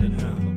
right.